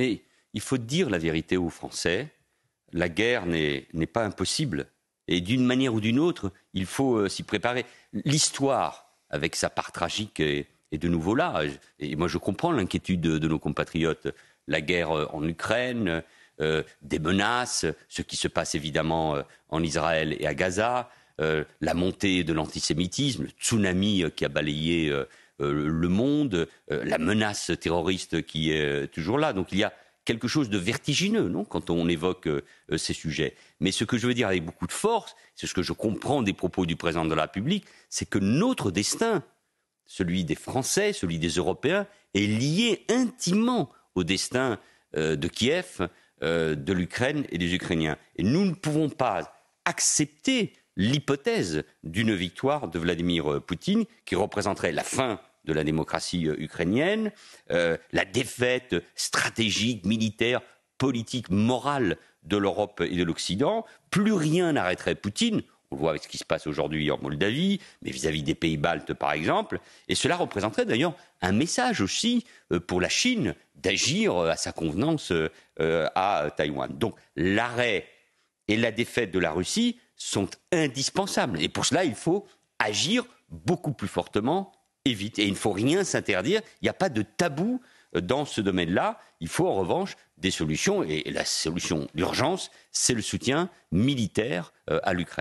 Mais il faut dire la vérité aux Français. La guerre n'est pas impossible. Et d'une manière ou d'une autre, il faut euh, s'y préparer. L'histoire, avec sa part tragique, est, de nouveau là. Et moi, je comprends l'inquiétude de, nos compatriotes. La guerre euh, en Ukraine, euh, des menaces, ce qui se passe évidemment en Israël et à Gaza, la montée de l'antisémitisme, le tsunami qui a balayé le monde, la menace terroriste qui est toujours là. Donc il y a quelque chose de vertigineux, non, quand on évoque euh, ces sujets. Mais ce que je veux dire avec beaucoup de force, c'est ce que je comprends des propos du président de la République, c'est que notre destin, celui des Français, celui des Européens, est lié intimement au destin euh, de Kiev, euh, de l'Ukraine et des Ukrainiens. Et nous ne pouvons pas accepter l'hypothèse d'une victoire de Vladimir Poutine qui représenterait la fin de la démocratie euh, ukrainienne, euh, la défaite stratégique, militaire, politique, morale de l'Europe et de l'Occident. Plus rien n'arrêterait Poutine. On le voit avec ce qui se passe aujourd'hui en Moldavie, mais vis-à-vis des pays baltes, par exemple. Et cela représenterait d'ailleurs un message aussi euh, pour la Chine d'agir à sa convenance à Taïwan. Donc l'arrêt et la défaite de la Russie sont indispensables. Et pour cela, il faut agir beaucoup plus fortement évite. Et il ne faut rien s'interdire. Il n'y a pas de tabou euh, dans ce domaine-là. Il faut en revanche des solutions. Et la solution d'urgence, c'est le soutien militaire euh, à l'Ukraine.